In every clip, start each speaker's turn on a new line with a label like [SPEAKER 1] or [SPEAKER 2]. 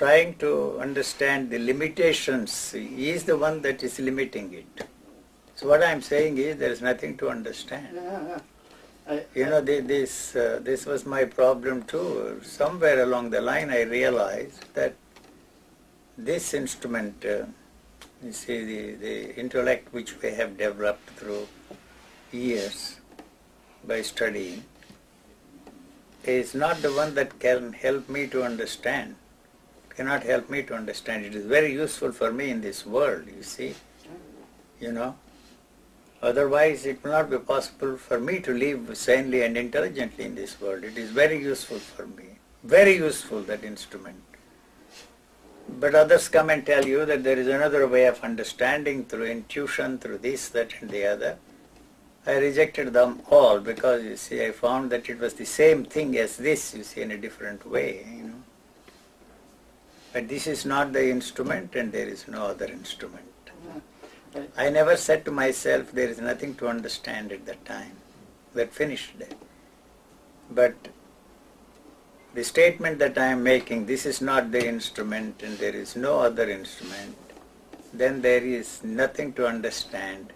[SPEAKER 1] trying to understand the limitations. He is the one that is limiting it. So what I'm saying is there is nothing to understand.
[SPEAKER 2] I,
[SPEAKER 1] You know, the- this, uh, this was my problem too. Somewhere along the line I realized that this instrument, uh, you see, the, the intellect which we have developed through years by studying, is not the one that can help me to understand. Cannot help me to understand. It is very useful for me in this world, you see. You know, Otherwise, it will not be possible for me to live sanely and intelligently in this world. It is very useful for me. Very useful, that instrument. But others come and tell you that there is another way of understanding through intuition, through this, that, and the other. I rejected them all because, you see, I found that it was the same thing as this, you see, in a different way. But this is not the instrument and there is no other instrument.
[SPEAKER 2] I,
[SPEAKER 1] never said to myself there is nothing to understand at that time. That finished it. But the statement that I am making, this is not the instrument and there is no other instrument, then there is nothing to understand,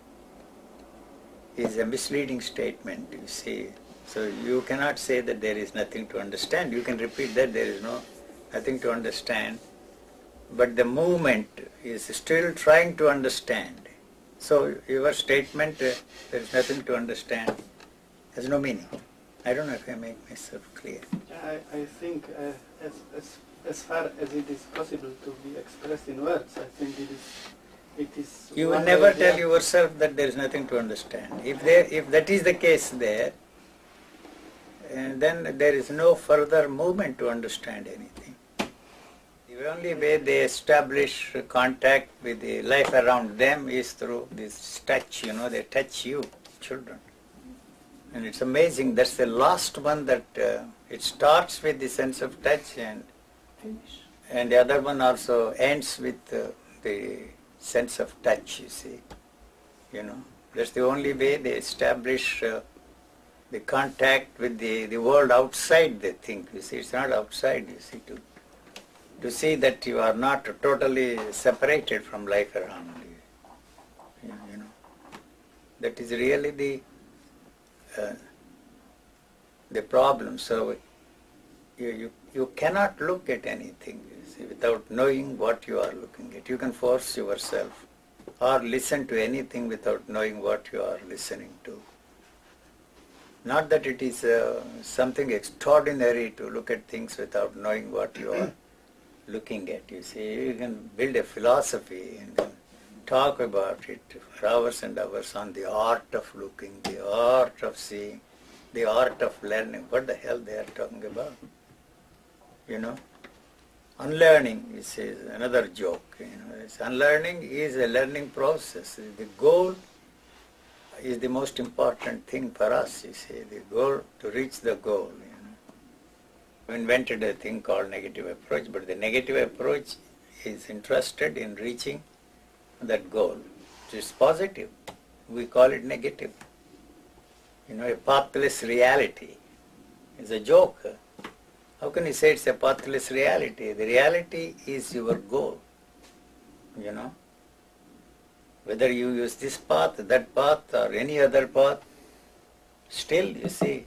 [SPEAKER 1] is a misleading statement, you see. So you cannot say that there is nothing to understand. You can repeat that there is no nothing to understand. But the movement is still trying to understand. So your statement, uh, there is nothing to understand, has no meaning. I don't know if I make myself clear.
[SPEAKER 2] I, I think uh, as, as, as far as it is possible to be expressed in words, I think it is, it is
[SPEAKER 1] You will never
[SPEAKER 2] idea-
[SPEAKER 1] tell yourself that there is nothing to understand. If there, if that is the case there, and then there is no further movement to understand anything. The only way they establish contact with the life around them is through this touch, you know, they touch you, children. And it's amazing, that's the last one that uh, it starts with the sense of touch and
[SPEAKER 2] Finish.
[SPEAKER 1] and the other one also ends with uh, the sense of touch, you see. You know, that's the only way they establish uh, the contact with the, the world outside, they think. You see, it's not outside, you see, to, to see that you are not totally separated from life around you. You, know, that is really the, uh, the problem. So you, you, you cannot look at anything see, without knowing what you are looking at. You can force yourself or listen to anything without knowing what you are listening to. Not that it is uh, something extraordinary to look at things without knowing what you are looking at. You see, you can build a philosophy and talk about it for hours and hours on the art of looking, the art of seeing, the art of learning. What the hell they are talking about? You know, unlearning is, is another joke. You know, unlearning is a learning process. The goal is the most important thing for us. You see, the goal to reach the goal. You invented a thing called negative approach, but the negative approach is interested in reaching that goal. It's positive. We call it negative. You know, a pathless reality is a joke. How can you say it's a pathless reality? The reality is your goal. You know, whether you use this path, that path, or any other path, still you see,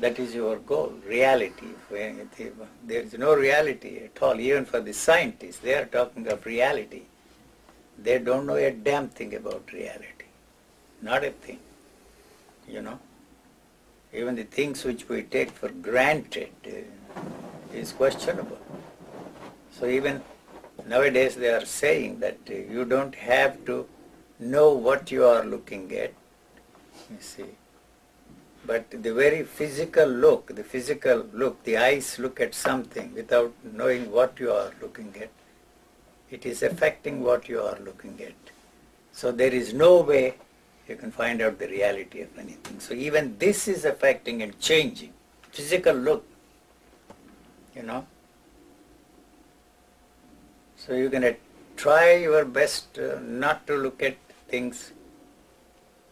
[SPEAKER 1] that is your goal, reality. There is no reality at all, even for the scientists. They are talking of reality. They don't know a damn thing about reality. Not a thing. You know? Even the things which we take for granted uh, is questionable. So even nowadays they are saying that uh, you don't have to know what you are looking at, you see. But the very physical look, the physical look, the eyes look at something without knowing what you are looking at. It is affecting what you are looking at. So there is no way you can find out the reality of anything. So even this is affecting and changing. Physical look, you know. So you can uh, try your best uh, not to look at things,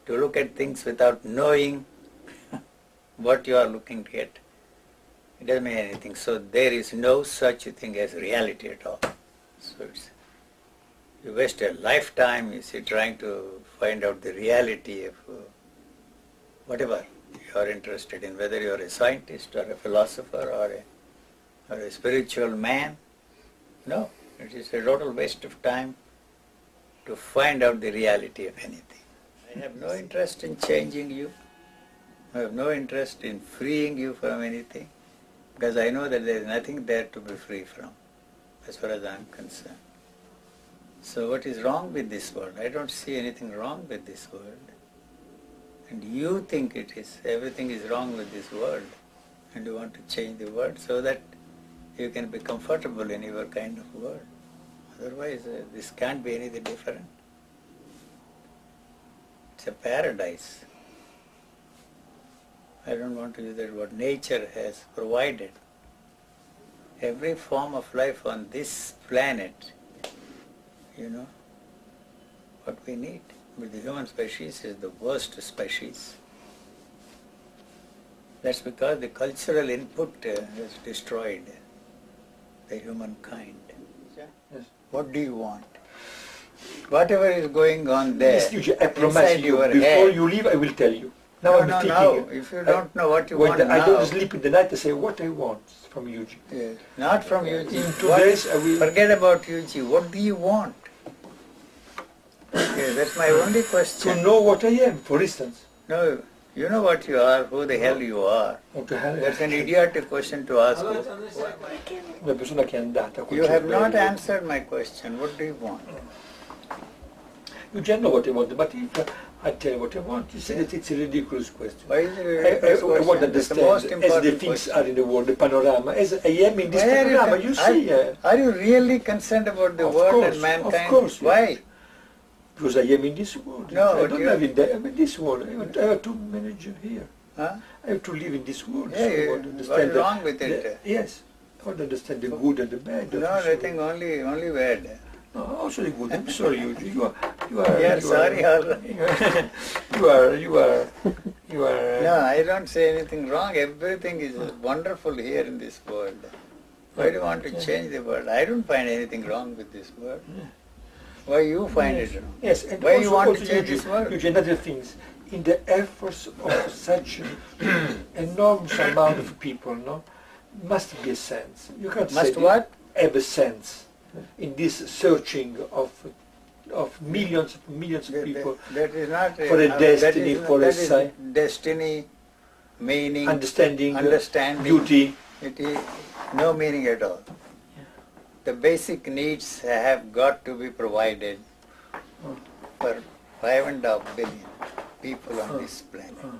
[SPEAKER 1] to look at things without knowing what you are looking at. it doesn't mean anything. So there is no such thing as reality at all. So you waste a lifetime, you see, trying to find out the reality of uh, whatever you are interested in, whether you are a scientist or a philosopher or a, or a spiritual man. No, it is a total waste of time to find out the reality of anything. I have no interest in changing you. I have no interest in freeing you from anything because I know that there is nothing there to be free from as far as I am concerned. So what is wrong with this world? I don't see anything wrong with this world. And you think it is, everything is wrong with this world. And you want to change the world so that you can be comfortable in your kind of world. Otherwise, uh, this can't be anything different. It's a paradise. I don't want to use that word. Nature has provided every form of life on this planet, you know, what we need. But the human species is the worst species. That's because the cultural input uh, has destroyed the humankind.
[SPEAKER 3] Yes.
[SPEAKER 1] What do you want? Whatever is going on there,
[SPEAKER 3] Yes, UG, I promise you, before
[SPEAKER 1] head,
[SPEAKER 3] you leave, I will tell you. Now
[SPEAKER 1] no,
[SPEAKER 3] I'm
[SPEAKER 1] no,
[SPEAKER 3] thinking.
[SPEAKER 1] no. If you don't know what you
[SPEAKER 3] when
[SPEAKER 1] want
[SPEAKER 3] I
[SPEAKER 1] now,
[SPEAKER 3] don't sleep in the night, I say what I want from UG.
[SPEAKER 1] Yes, not from you.
[SPEAKER 3] In two
[SPEAKER 1] What-
[SPEAKER 3] days, I will-
[SPEAKER 1] Forget about UG. What do you want? Yes, that's my only question.
[SPEAKER 3] To know what I am, for instance.
[SPEAKER 1] No, you know what you are, who the hell you are.
[SPEAKER 3] What the hell?
[SPEAKER 1] That's an idiotic question to ask.
[SPEAKER 3] Una persona che è andata
[SPEAKER 1] You have not answered my question. What do you want?
[SPEAKER 3] UG know what I want, but if uh, I tell you what I want, you say that it's a ridiculous question.
[SPEAKER 1] Why is it a
[SPEAKER 3] I, I,
[SPEAKER 1] ridiculous
[SPEAKER 3] I want to?
[SPEAKER 1] It's the most
[SPEAKER 3] understand as the things
[SPEAKER 1] question.
[SPEAKER 3] are in the world, the panorama, as I am in this
[SPEAKER 1] Why are you
[SPEAKER 3] panorama, you see.
[SPEAKER 1] Are,
[SPEAKER 3] uh,
[SPEAKER 1] are you really concerned about the
[SPEAKER 3] Of
[SPEAKER 1] world
[SPEAKER 3] course,
[SPEAKER 1] and
[SPEAKER 3] of
[SPEAKER 1] mankind?
[SPEAKER 3] course,
[SPEAKER 1] Why?
[SPEAKER 3] yes. because I am in this world.
[SPEAKER 1] No,
[SPEAKER 3] I don't live in, the, I'm in this world. I have, I have to manage here.
[SPEAKER 1] Huh?
[SPEAKER 3] I have to live in this world.
[SPEAKER 1] Yeah,
[SPEAKER 3] so I
[SPEAKER 1] yeah.
[SPEAKER 3] to understand
[SPEAKER 1] is wrong with it?
[SPEAKER 3] the- yes. I want to understand the good and the bad.
[SPEAKER 1] No, I think only only bad.
[SPEAKER 3] Oh, also the good. I'm sorry, you. You are. You are.
[SPEAKER 1] Yeah,
[SPEAKER 3] you
[SPEAKER 1] sorry,
[SPEAKER 3] Are,
[SPEAKER 1] all right.
[SPEAKER 3] you are. You are. You are.
[SPEAKER 1] Uh, no, I don't say anything wrong. Everything is wonderful here in this world. Why do you want to change the world? I don't find anything wrong with this world. Why you find it wrong?
[SPEAKER 3] Yes, and
[SPEAKER 1] Why
[SPEAKER 3] also,
[SPEAKER 1] you want to change
[SPEAKER 3] you,
[SPEAKER 1] this world?
[SPEAKER 3] You other things. In the efforts of such enormous amount of people, no, must be a sense. You can't
[SPEAKER 1] Must
[SPEAKER 3] that-
[SPEAKER 1] what?
[SPEAKER 3] Have a sense in this searching of of millions of millions of people.
[SPEAKER 1] that- that is not
[SPEAKER 3] for a
[SPEAKER 1] uh,
[SPEAKER 3] destiny,
[SPEAKER 1] that is,
[SPEAKER 3] for a sign.
[SPEAKER 1] destiny, meaning,
[SPEAKER 3] Understanding, uh,
[SPEAKER 1] understanding,
[SPEAKER 3] beauty.
[SPEAKER 1] It is no meaning at all. The basic needs have got to be provided
[SPEAKER 3] Oh.
[SPEAKER 1] for five and a half billion people on
[SPEAKER 3] Oh.
[SPEAKER 1] this planet.
[SPEAKER 3] Oh.